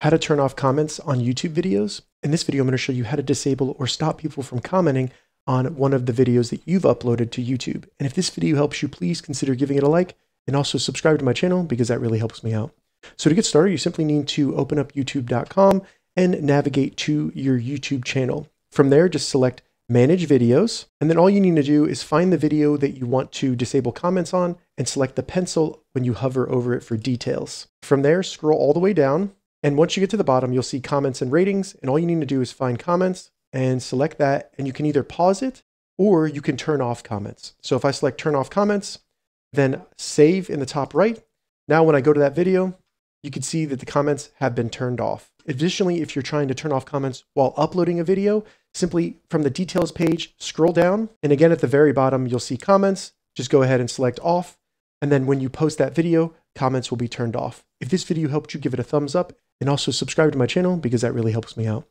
how to turn off comments on YouTube videos. In this video, I'm going to show you how to disable or stop people from commenting on one of the videos that you've uploaded to YouTube. And if this video helps you, please consider giving it a like and also subscribe to my channel because that really helps me out. So to get started, you simply need to open up youtube.com and navigate to your YouTube channel. From there, just select manage videos. And then all you need to do is find the video that you want to disable comments on and select the pencil when you hover over it for details. From there, scroll all the way down. And once you get to the bottom, you'll see comments and ratings. And all you need to do is find comments and select that. And you can either pause it or you can turn off comments. So if I select turn off comments, then save in the top right. Now, when I go to that video, you can see that the comments have been turned off. Additionally, if you're trying to turn off comments while uploading a video, simply from the details page, scroll down. And again, at the very bottom, you'll see comments. Just go ahead and select off. And then when you post that video, comments will be turned off. If this video helped you, give it a thumbs up and also subscribe to my channel because that really helps me out.